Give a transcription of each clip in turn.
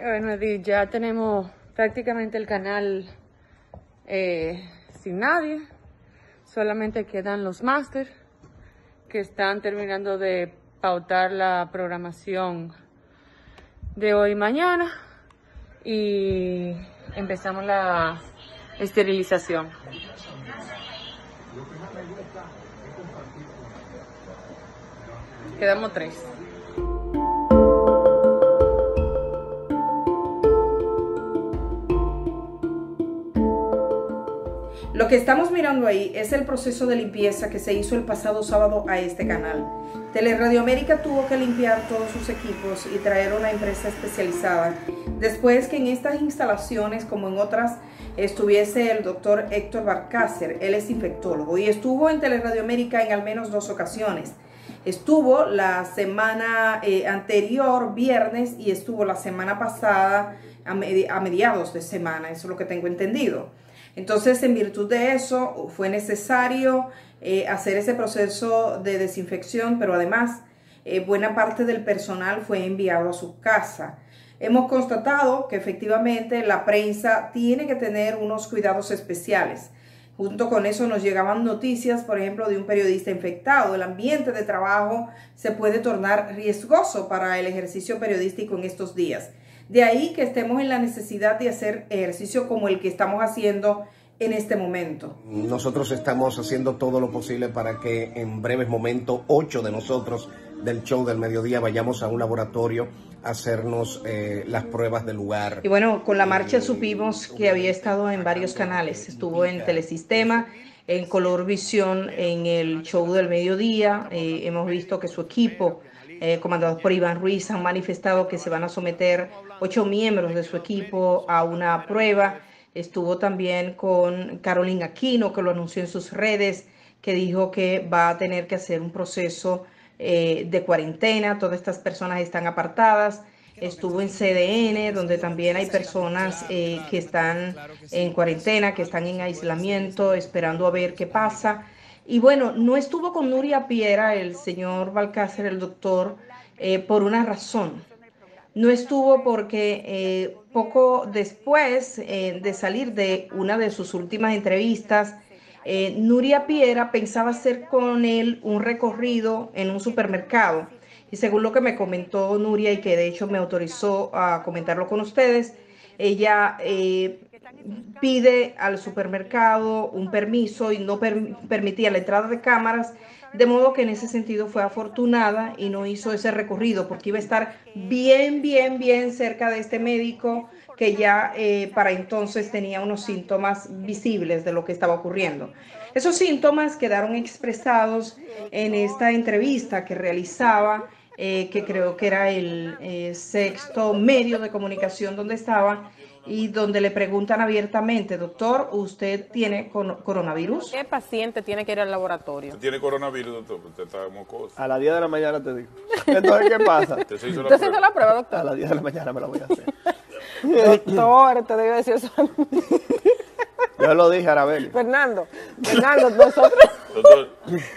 Bueno, ya tenemos prácticamente el canal eh, sin nadie. Solamente quedan los máster que están terminando de pautar la programación de hoy y mañana y empezamos la esterilización. Quedamos tres. Lo que estamos mirando ahí es el proceso de limpieza que se hizo el pasado sábado a este canal. Teleradio América tuvo que limpiar todos sus equipos y traer una empresa especializada. Después que en estas instalaciones, como en otras, estuviese el doctor Héctor Barcácer, él es infectólogo y estuvo en Teleradio América en al menos dos ocasiones. Estuvo la semana eh, anterior, viernes, y estuvo la semana pasada a, a mediados de semana, eso es lo que tengo entendido. Entonces, en virtud de eso, fue necesario eh, hacer ese proceso de desinfección, pero además, eh, buena parte del personal fue enviado a su casa. Hemos constatado que efectivamente la prensa tiene que tener unos cuidados especiales. Junto con eso nos llegaban noticias, por ejemplo, de un periodista infectado. El ambiente de trabajo se puede tornar riesgoso para el ejercicio periodístico en estos días. De ahí que estemos en la necesidad de hacer ejercicio como el que estamos haciendo en este momento. Nosotros estamos haciendo todo lo posible para que en breves momentos, ocho de nosotros del show del mediodía, vayamos a un laboratorio a hacernos eh, las pruebas del lugar. Y bueno, con la marcha supimos que había estado en varios canales. Estuvo en Telesistema, en Color Visión, en el show del mediodía. Eh, hemos visto que su equipo eh, comandados por Iván Ruiz, han manifestado que se van a someter ocho miembros de su equipo a una prueba. Estuvo también con Carolina Aquino, que lo anunció en sus redes, que dijo que va a tener que hacer un proceso eh, de cuarentena. Todas estas personas están apartadas. Estuvo en CDN, donde también hay personas eh, que están en cuarentena, que están en aislamiento, esperando a ver qué pasa. Y bueno, no estuvo con Nuria Piera, el señor Balcácer, el doctor, eh, por una razón. No estuvo porque eh, poco después eh, de salir de una de sus últimas entrevistas, Nuria Piera pensaba hacer con él un recorrido en un supermercado. Y según lo que me comentó Nuria y que de hecho me autorizó a comentarlo con ustedes, ella pide al supermercado un permiso y no permitía la entrada de cámaras, de modo que en ese sentido fue afortunada y no hizo ese recorrido porque iba a estar bien, bien, bien cerca de este médico que ya eh, para entonces tenía unos síntomas visibles de lo que estaba ocurriendo. Esos síntomas quedaron expresados en esta entrevista que realizaba, eh, que creo que era el eh, sexto medio de comunicación donde estaba, y donde le preguntan abiertamente, doctor, ¿usted tiene coronavirus? ¿Qué paciente tiene que ir al laboratorio? ¿Usted tiene coronavirus, doctor? Usted está mocoso. A las 10 de la mañana te digo. Entonces, ¿qué pasa? ¿Usted se hizo la, prueba? doctor? A las 10 de la mañana me la voy a hacer. doctor, te debe decir eso. Yo lo dije, Arabel. Fernando, Fernando, nosotros... Doctor,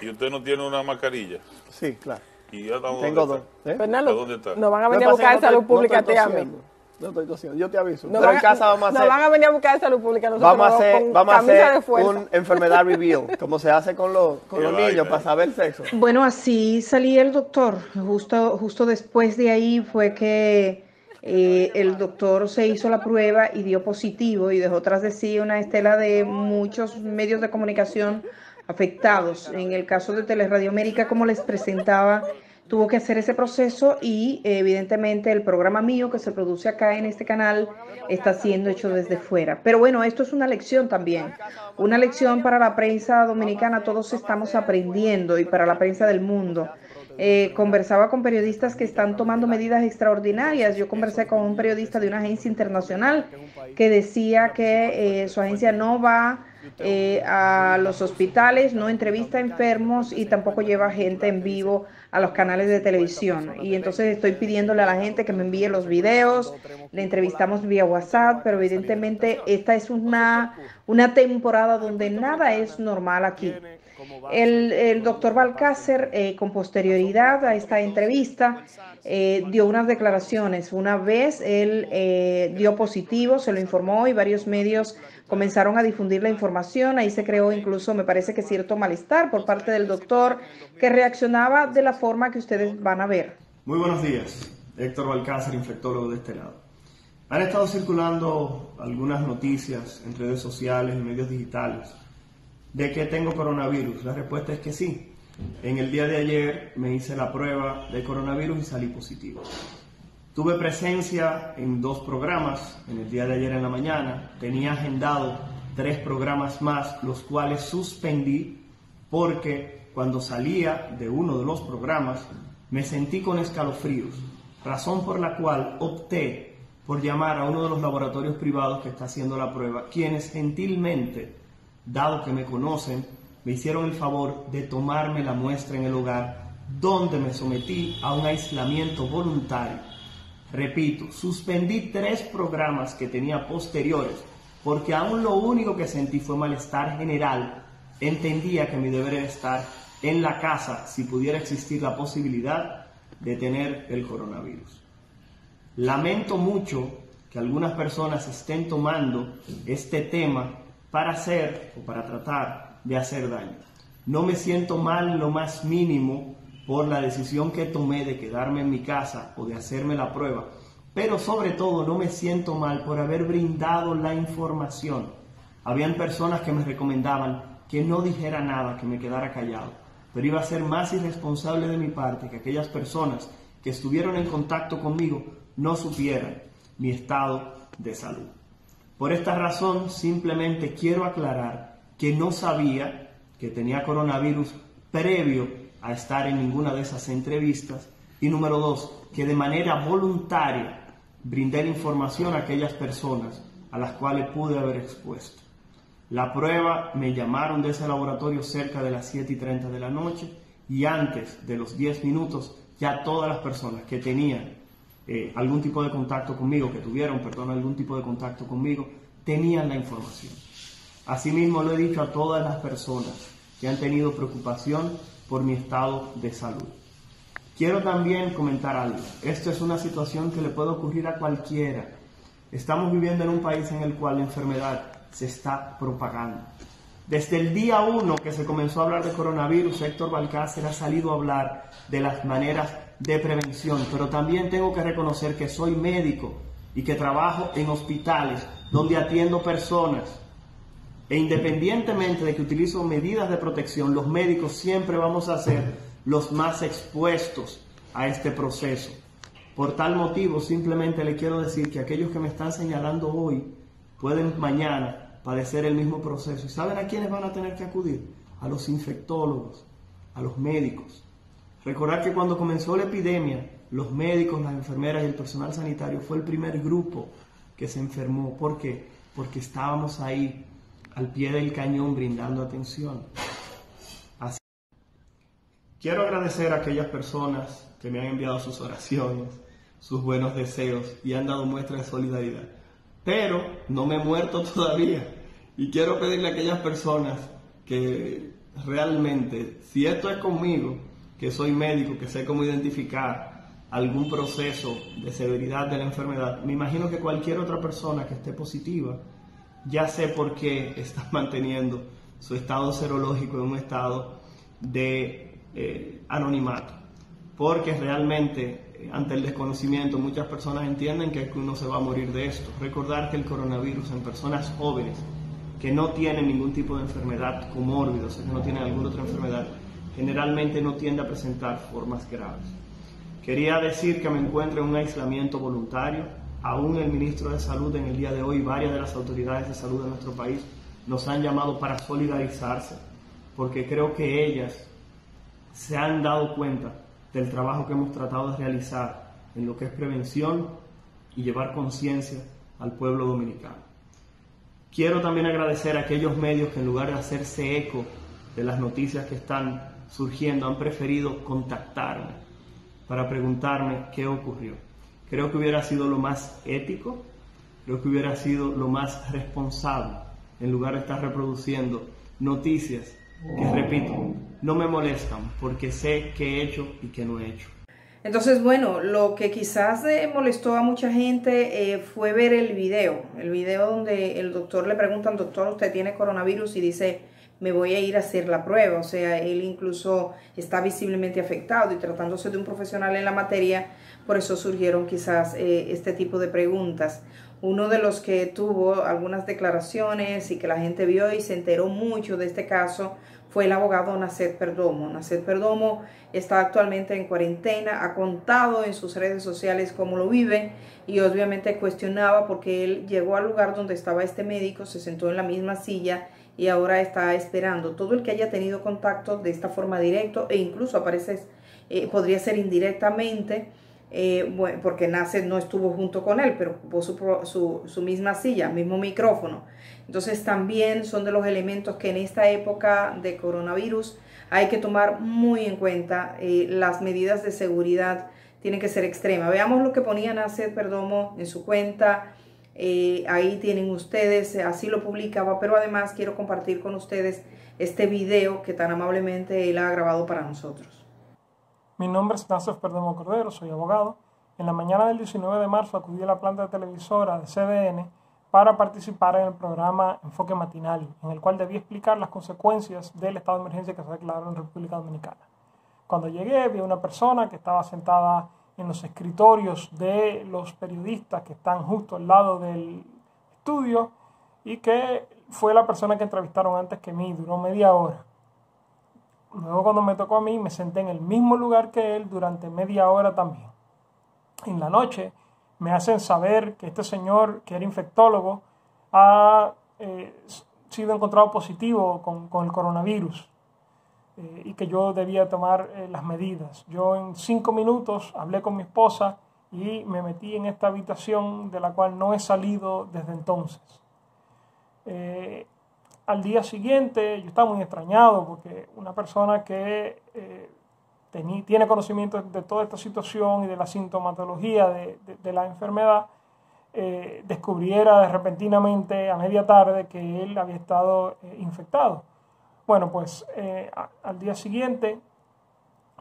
¿y usted no tiene una mascarilla? Sí, claro. ¿Y ya Tengo dos. ¿Eh? Fernando, ¿dónde está? Nos van a venir a buscar en salud pública, te amo. No estoy tosiendo, yo te aviso. No Pero en casa vamos a hacer. Nos van a venir a buscar de salud pública. Nosotros vamos a hacer, vamos a hacer un enfermedad reveal, como se hace con los, con los niños para saber el sexo. Bueno, así salía el doctor. Justo, justo después de ahí fue que eh, el doctor se hizo la prueba y dio positivo y dejó tras de sí una estela de muchos medios de comunicación afectados. En el caso de Teleradio América, como les presentaba, tuvo que hacer ese proceso y evidentemente el programa mío que se produce acá en este canal está siendo hecho desde fuera. Pero bueno, esto es una lección también, una lección para la prensa dominicana, todos estamos aprendiendo y para la prensa del mundo. Eh, conversaba con periodistas que están tomando medidas extraordinarias. Yo conversé con un periodista de una agencia internacional que decía que eh, su agencia no va eh, a los hospitales, no entrevista enfermos y tampoco lleva gente en vivo a los canales de televisión. Y entonces estoy pidiéndole a la gente que me envíe los videos, le entrevistamos vía WhatsApp, pero evidentemente esta es una, una temporada donde nada es normal aquí. El, doctor Balcácer, eh, con posterioridad a esta entrevista, eh, dio unas declaraciones. Una vez él eh, dio positivo, se lo informó y varios medios comenzaron a difundir la información. Ahí se creó incluso, me parece que cierto malestar por parte del doctor que reaccionaba de la forma que ustedes van a ver. Muy buenos días, Héctor Balcácer, infectólogo de este lado. Han estado circulando algunas noticias en redes sociales y medios digitales de que tengo coronavirus. La respuesta es que sí. En el día de ayer me hice la prueba de coronavirus y salí positivo. Tuve presencia en dos programas, en el día de ayer en la mañana. Tenía agendado tres programas más, los cuales suspendí porque cuando salía de uno de los programas me sentí con escalofríos, razón por la cual opté por llamar a uno de los laboratorios privados que está haciendo la prueba, quienes gentilmente, dado que me conocen, me hicieron el favor de tomarme la muestra en el hogar, donde me sometí a un aislamiento voluntario. Repito, suspendí tres programas que tenía posteriores, porque aún lo único que sentí fue malestar general. Entendía que mi deber era estar en la casa si pudiera existir la posibilidad de tener el coronavirus. Lamento mucho que algunas personas estén tomando este tema para hacer o para tratar de hacer daño. No me siento mal lo más mínimo por la decisión que tomé de quedarme en mi casa o de hacerme la prueba, pero sobre todo no me siento mal por haber brindado la información. Habían personas que me recomendaban que no dijera nada, que me quedara callado, pero iba a ser más irresponsable de mi parte que aquellas personas que estuvieron en contacto conmigo no supieran mi estado de salud. Por esta razón simplemente quiero aclarar que no sabía que tenía coronavirus previo a estar en ninguna de esas entrevistas. Y número dos, que de manera voluntaria brindé información a aquellas personas a las cuales pude haber expuesto. La prueba me llamaron de ese laboratorio cerca de las 7 y 30 de la noche y antes de los 10 minutos ya todas las personas que tenían eh, algún tipo de contacto conmigo, que tuvieron, perdón, algún tipo de contacto conmigo, tenían la información. Asimismo lo he dicho a todas las personas que han tenido preocupación por mi estado de salud. Quiero también comentar algo. Esto es una situación que le puede ocurrir a cualquiera. Estamos viviendo en un país en el cual la enfermedad se está propagando. Desde el día uno que se comenzó a hablar de coronavirus, Héctor Balcácer ha salido a hablar de las maneras de prevención, pero también tengo que reconocer que soy médico y que trabajo en hospitales donde atiendo personas e independientemente de que utilizo medidas de protección, los médicos siempre vamos a ser los más expuestos a este proceso. Por tal motivo, simplemente le quiero decir que aquellos que me están señalando hoy pueden mañana padecer el mismo proceso. ¿Y saben a quiénes van a tener que acudir? A los infectólogos, a los médicos. Recordar que cuando comenzó la epidemia, los médicos, las enfermeras y el personal sanitario fue el primer grupo que se enfermó. ¿Por qué? Porque estábamos ahí al pie del cañón brindando atención. Así. Quiero agradecer a aquellas personas que me han enviado sus oraciones, sus buenos deseos y han dado muestra de solidaridad. Pero no me he muerto todavía y quiero pedirle a aquellas personas que realmente, si esto es conmigo, que soy médico, que sé cómo identificar algún proceso de severidad de la enfermedad, me imagino que cualquier otra persona que esté positiva, ya sé por qué está manteniendo su estado serológico en un estado de eh, anonimato. Porque realmente, eh, ante el desconocimiento, muchas personas entienden que uno se va a morir de esto. Recordar que el coronavirus en personas jóvenes que no tienen ningún tipo de enfermedad comórbida, o sea, que no tienen alguna otra enfermedad, generalmente no tiende a presentar formas graves. Quería decir que me encuentro en un aislamiento voluntario, Aún el ministro de Salud en el día de hoy, varias de las autoridades de salud de nuestro país nos han llamado para solidarizarse, porque creo que ellas se han dado cuenta del trabajo que hemos tratado de realizar en lo que es prevención y llevar conciencia al pueblo dominicano. Quiero también agradecer a aquellos medios que en lugar de hacerse eco de las noticias que están surgiendo han preferido contactarme para preguntarme qué ocurrió. Creo que hubiera sido lo más ético, creo que hubiera sido lo más responsable, en lugar de estar reproduciendo noticias que repito, no me molestan porque sé qué he hecho y qué no he hecho. Entonces, bueno, lo que quizás molestó a mucha gente eh, fue ver el video, el video donde el doctor le pregunta, doctor, usted tiene coronavirus y dice, me voy a ir a hacer la prueba. O sea, él incluso está visiblemente afectado y tratándose de un profesional en la materia, por eso surgieron quizás eh, este tipo de preguntas. Uno de los que tuvo algunas declaraciones y que la gente vio y se enteró mucho de este caso fue el abogado Nacet Perdomo. Nacet Perdomo está actualmente en cuarentena, ha contado en sus redes sociales cómo lo vive y obviamente cuestionaba porque él llegó al lugar donde estaba este médico, se sentó en la misma silla y ahora está esperando. Todo el que haya tenido contacto de esta forma directo e incluso aparece, eh, podría ser indirectamente, eh, porque Nace no estuvo junto con él, pero ocupó su, su, misma silla, mismo micrófono. Entonces también son de los elementos que en esta época de coronavirus hay que tomar muy en cuenta. Eh, las medidas de seguridad tienen que ser extremas. Veamos lo que ponía Nace Perdomo en su cuenta. Eh, ahí tienen ustedes, así lo publicaba, pero además quiero compartir con ustedes este video que tan amablemente él ha grabado para nosotros. Mi nombre es Nassef Perdomo Cordero, soy abogado. En la mañana del 19 de marzo acudí a la planta de televisora de CDN para participar en el programa Enfoque Matinal, en el cual debí explicar las consecuencias del estado de emergencia que se declaró en República Dominicana. Cuando llegué vi a una persona que estaba sentada en los escritorios de los periodistas que están justo al lado del estudio y que fue la persona que entrevistaron antes que mí, duró media hora. Luego cuando me tocó a mí, me senté en el mismo lugar que él durante media hora también. En la noche me hacen saber que este señor, que era infectólogo, ha eh, sido encontrado positivo con, el coronavirus eh, y que yo debía tomar eh, las medidas. Yo en cinco minutos hablé con mi esposa y me metí en esta habitación de la cual no he salido desde entonces al día siguiente yo estaba muy extrañado porque una persona que eh, tiene conocimiento de toda esta situación y de la sintomatología de, la enfermedad, eh, descubriera repentinamente a media tarde que él había estado eh, infectado. Bueno, pues al día siguiente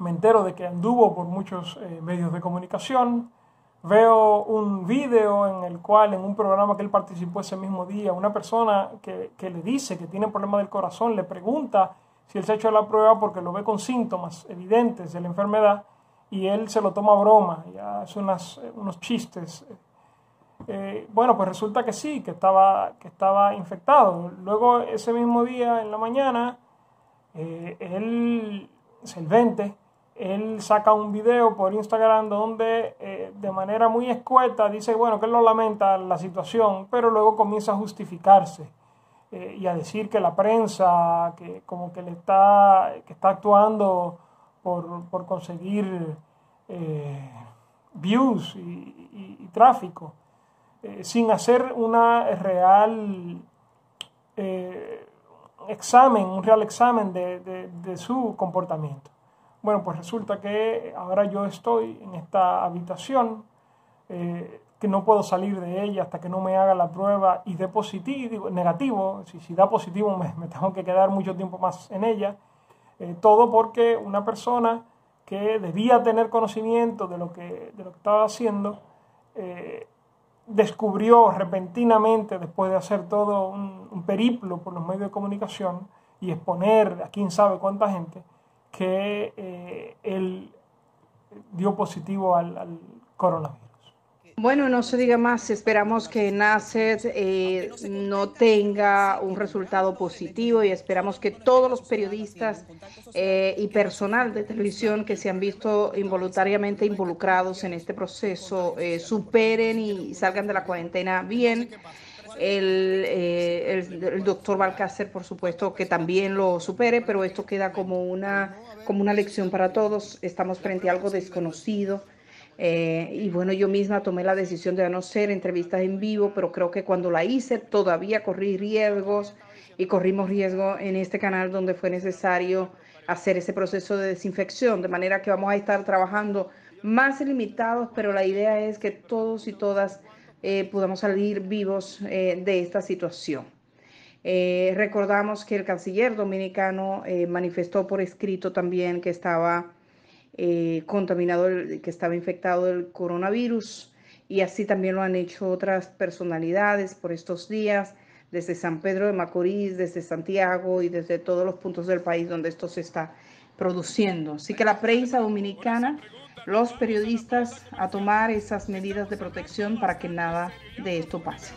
me entero de que anduvo por muchos medios de comunicación, Veo un video en el cual, en un programa que él participó ese mismo día, una persona que, le dice que tiene problemas del corazón, le pregunta si él se ha hecho la prueba porque lo ve con síntomas evidentes de la enfermedad y él se lo toma a broma y hace unas, unos chistes. Eh, bueno, pues resulta que sí, que estaba, que estaba infectado. Luego, ese mismo día, en la mañana, eh, él, es el 20, él saca un video por Instagram donde eh, de manera muy escueta dice, bueno, que él lo lamenta la situación, pero luego comienza a justificarse y a decir que la prensa, que como que le está, que está actuando por, conseguir eh, views y, tráfico, sin hacer una real examen, un real examen de su comportamiento. Bueno, pues resulta que ahora yo estoy en esta habitación, eh, que no puedo salir de ella hasta que no me haga la prueba y dé positivo, negativo, si, si da positivo me, tengo que quedar mucho tiempo más en ella, eh, todo porque una persona que debía tener conocimiento de lo que, de lo que estaba haciendo, eh, descubrió repentinamente, después de hacer todo un, periplo por los medios de comunicación y exponer a quién sabe cuánta gente, que eh, él dio positivo al, coronavirus. Bueno, no se diga más, esperamos que NACET eh, no tenga un resultado positivo y esperamos que todos los periodistas eh, y personal de televisión que se han visto involuntariamente involucrados en este proceso superen y salgan de la cuarentena bien eh, el, el, doctor Balcácer, por supuesto, que también lo supere, pero esto queda como una, como una lección para todos. Estamos frente a algo desconocido. Eh, y bueno, yo misma tomé la decisión de no hacer entrevistas en vivo, pero creo que cuando la hice todavía corrí riesgos y corrimos riesgo en este canal donde fue necesario hacer ese proceso de desinfección, de manera que vamos a estar trabajando más limitados, pero la idea es que todos y todas eh, podamos salir vivos eh, de esta situación. Recordamos que el canciller dominicano manifestó por escrito también que estaba eh, contaminado, que estaba infectado del coronavirus y así también lo han hecho otras personalidades por estos días, desde San Pedro de Macorís, desde Santiago y desde todos los puntos del país donde esto se está produciendo. Así que la prensa dominicana, los periodistas a tomar esas medidas de protección para que nada de esto pase.